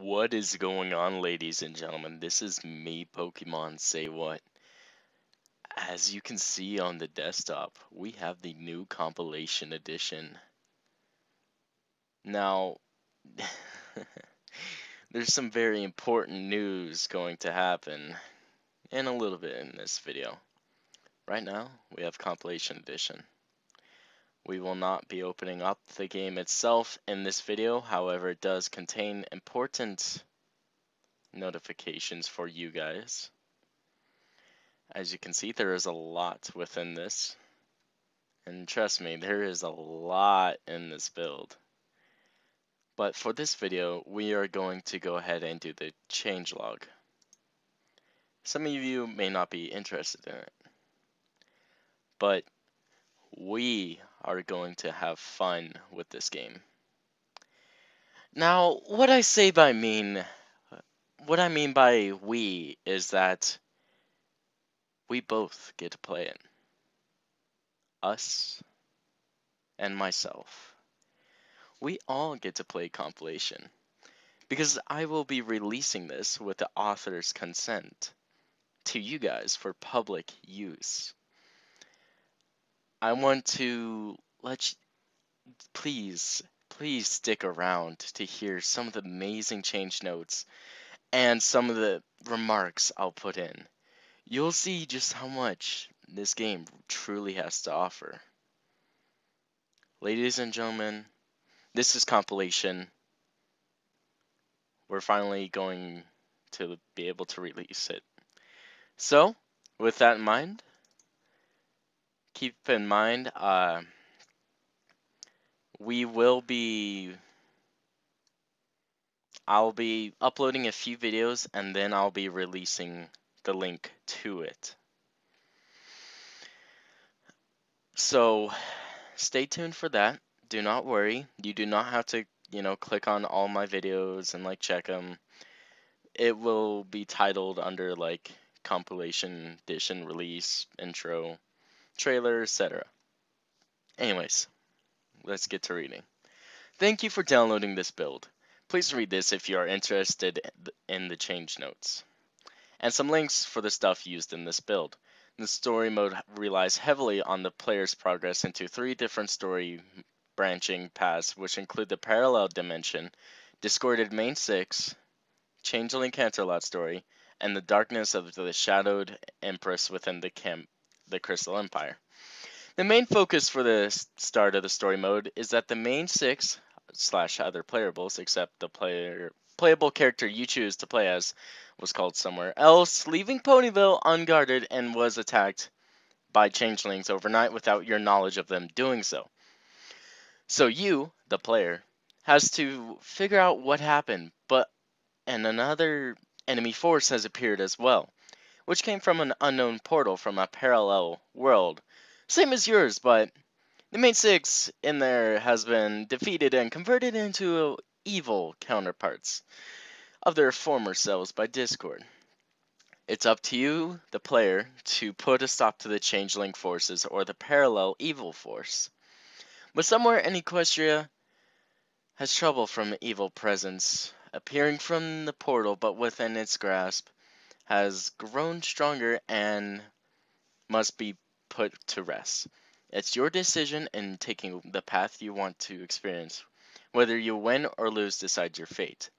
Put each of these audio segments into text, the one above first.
What is going on, ladies and gentlemen? This is me, Pokemon Say What. As you can see on the desktop, we have the new compilation edition. Now, there's some very important news going to happen in a little bit in this video. Right now, we have compilation edition. We will not be opening up the game itself in this video, however it does contain important notifications for you guys. As you can see there is a lot within this, and trust me there is a lot in this build. But for this video we are going to go ahead and do the changelog. Some of you may not be interested in it, but we are going to have fun with this game. Now, what I say by mean, what I mean by we is that we both get to play it. Us and myself. We all get to play compilation. Because I will be releasing this with the author's consent to you guys for public use. I want to let you, please, please stick around to hear some of the amazing change notes and some of the remarks I'll put in. You'll see just how much this game truly has to offer. Ladies and gentlemen, this is compilation. We're finally going to be able to release it. So, with that in mind, keep in mind, uh, we will be, I'll be uploading a few videos and then I'll be releasing the link to it. So stay tuned for that. Do not worry. You do not have to, you know, click on all my videos and like check them. It will be titled under like compilation edition release intro trailer, etc. Anyways, let's get to reading. Thank you for downloading this build. Please read this if you are interested in the change notes. And some links for the stuff used in this build. The story mode relies heavily on the player's progress into three different story branching paths, which include the parallel dimension, discorded main six, changeling Canterlot story, and the darkness of the shadowed empress within the camp the Crystal Empire. The main focus for the start of the story mode is that the main six slash other playables, except the player playable character you choose to play as, was called somewhere else, leaving Ponyville unguarded and was attacked by changelings overnight without your knowledge of them doing so. So you, the player, has to figure out what happened, but and another enemy force has appeared as well which came from an unknown portal from a parallel world. Same as yours, but the main six in there has been defeated and converted into evil counterparts of their former selves by Discord. It's up to you, the player, to put a stop to the changeling forces or the parallel evil force. But somewhere in Equestria has trouble from evil presence, appearing from the portal but within its grasp has grown stronger and must be put to rest. It's your decision in taking the path you want to experience. Whether you win or lose decides your fate.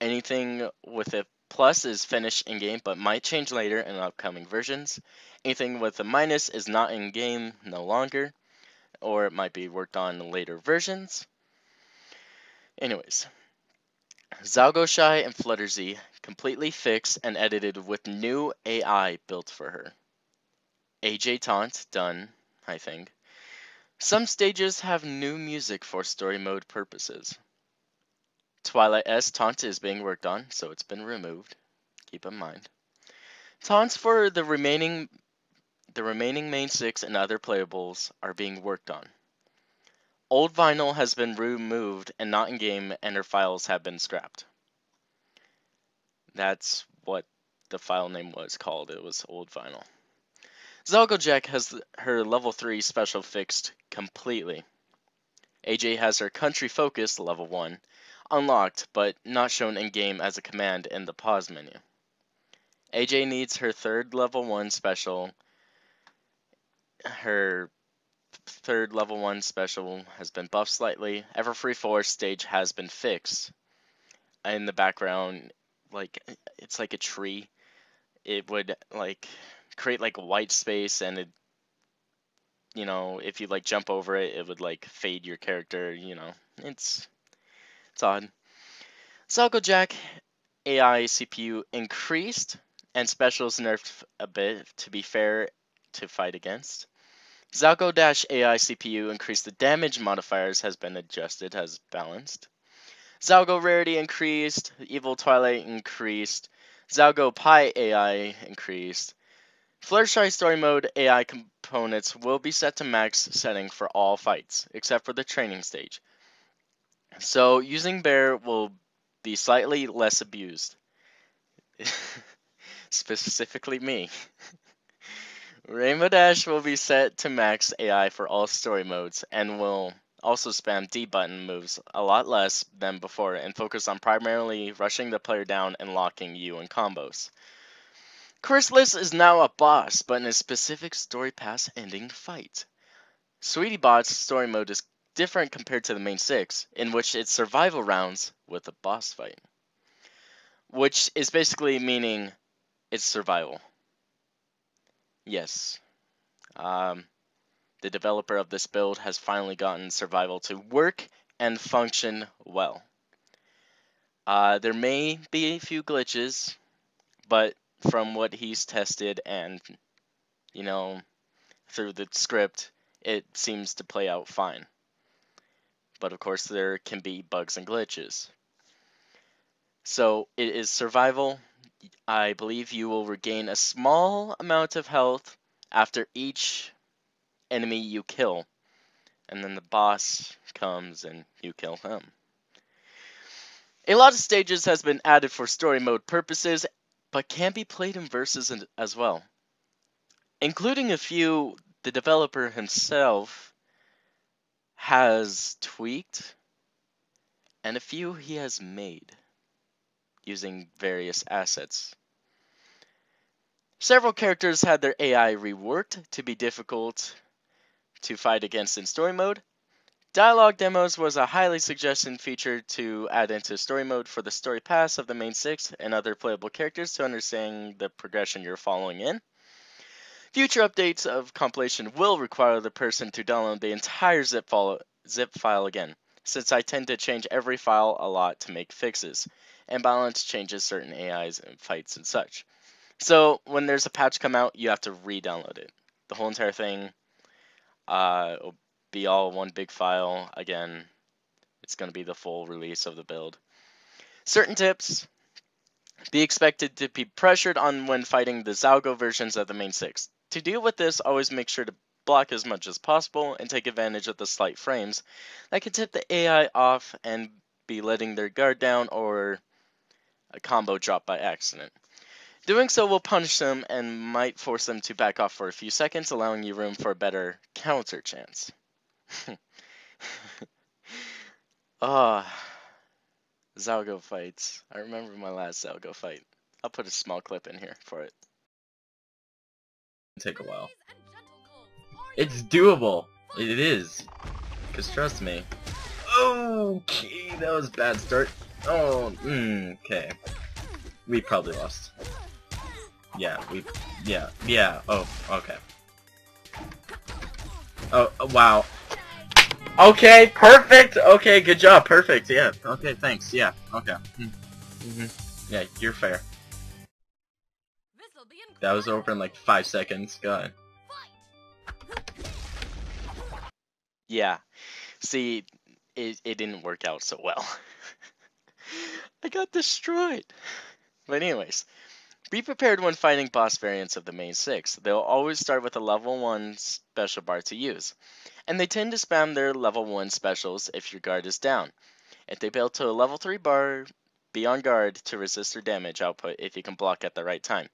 Anything with a plus is finished in game but might change later in upcoming versions. Anything with a minus is not in game no longer, or it might be worked on in later versions. Anyways, Xiaoguoshi and Fluttershy completely fixed and edited with new AI built for her. AJ Taunt done, I think. Some stages have new music for story mode purposes. Twilight S taunt is being worked on, so it's been removed. Keep in mind. Taunts for the remaining the remaining main six and other playables are being worked on. Old vinyl has been removed and not in game and her files have been scrapped. That's what the file name was called. It was old vinyl. Jack has her level 3 special fixed completely. AJ has her country focus level 1. unlocked, but not shown in game as a command in the pause menu. AJ needs her third level 1 special. Her third level 1 special has been buffed slightly. Everfree 4 stage has been fixed. In the background, like eh, it's like a tree. It would like create like a white space and it you know, if you like jump over it, it would like fade your character, you know. It's it's odd. Zalgo Jack AI CPU increased and specials nerfed a bit to be fair to fight against. Zalgo AI CPU increased the damage modifiers has been adjusted as balanced. Zalgo Rarity increased, Evil Twilight increased, Zalgo Pi AI increased. Fluttershy Story Mode AI components will be set to max setting for all fights, except for the training stage. So using Bear will be slightly less abused. Specifically me. Rainbow Dash will be set to max AI for all story modes and will also spam D button moves a lot less than before and focus on primarily rushing the player down and locking you in combos. Chrysalis is now a boss, but in a specific story pass ending fight. Sweetie Bot's story mode is different compared to the main six, in which it's survival rounds with a boss fight. Which is basically meaning it's survival. Yes. Um, the developer of this build has finally gotten survival to work and function well. Uh, there may be a few glitches, but from what he's tested and, you know, through the script, it seems to play out fine. But of course, there can be bugs and glitches. So it is survival. I believe you will regain a small amount of health after each enemy you kill. And then the boss comes and you kill him. A lot of stages has been added for story mode purposes, but can be played in verses as well. Including a few the developer himself has tweaked, and a few he has made using various assets. Several characters had their AI reworked to be difficult to fight against in story mode. Dialogue demos was a highly suggested feature to add into story mode for the story pass of the main six and other playable characters to understand the progression you're following in. Future updates of compilation will require the person to download the entire zip file, zip file again, since I tend to change every file a lot to make fixes and balance changes certain AIs and fights and such. So when there's a patch come out, you have to re-download it. The whole entire thing uh, will be all one big file. Again, it's going to be the full release of the build. Certain tips. Be expected to be pressured on when fighting the Zalgo versions of the main six. To deal with this, always make sure to block as much as possible and take advantage of the slight frames that can tip the AI off and be letting their guard down or a combo drop by accident. Doing so will punish them and might force them to back off for a few seconds, allowing you room for a better counter chance. Ah, oh, Zalgo fights. I remember my last Zalgo fight. I'll put a small clip in here for it. Take a while. It's doable. It is. Cause trust me. Okay, that was bad start. Oh, mm, okay. We probably lost. Yeah, we, yeah, yeah, oh, okay. Oh, wow. Okay, perfect! Okay, good job, perfect, yeah. Okay, thanks, yeah, okay. Mm -hmm. Yeah, you're fair. That was over in like five seconds, go ahead. Yeah, see, it, it didn't work out so well. I got destroyed. But anyways, be prepared when fighting boss variants of the main six. They'll always start with a level 1 special bar to use, and they tend to spam their level 1 specials if your guard is down. If they build to a level 3 bar, be on guard to resist their damage output if you can block at the right time.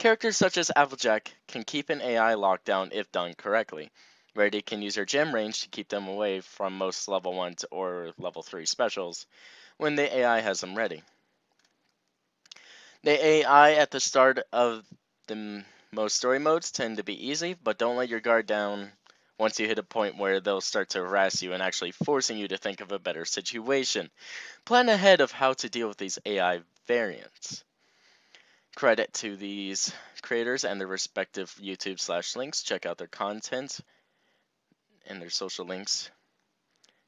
Characters such as Applejack can keep an AI lockdown if done correctly. Rarity can use her gem range to keep them away from most level 1 or level 3 specials, when the AI has them ready. The AI at the start of the most story modes tend to be easy, but don't let your guard down once you hit a point where they'll start to harass you and actually forcing you to think of a better situation. Plan ahead of how to deal with these AI variants. Credit to these creators and their respective YouTube slash links. Check out their content and their social links.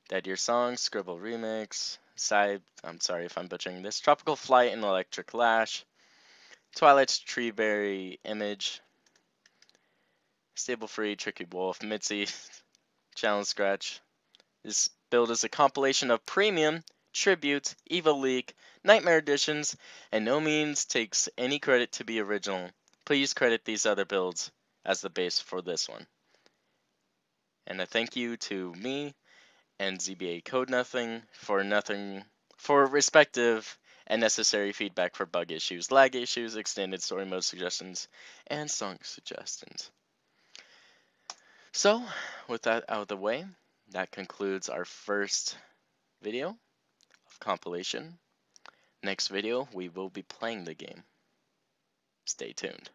Dead Your Song, Scribble Remix, Side, I'm sorry if I'm butchering this, Tropical Flight and Electric Lash, Twilight's Treeberry Image, Stable Free, Tricky Wolf, Mitzi, Challenge Scratch. This build is a compilation of premium, tribute, evil leak, nightmare editions, and no means takes any credit to be original. Please credit these other builds as the base for this one. And a thank you to me and ZBA Code Nothing for nothing for respective and necessary feedback for bug issues, lag issues, extended story mode suggestions, and song suggestions. So, with that out of the way, that concludes our first video of compilation. Next video, we will be playing the game. Stay tuned.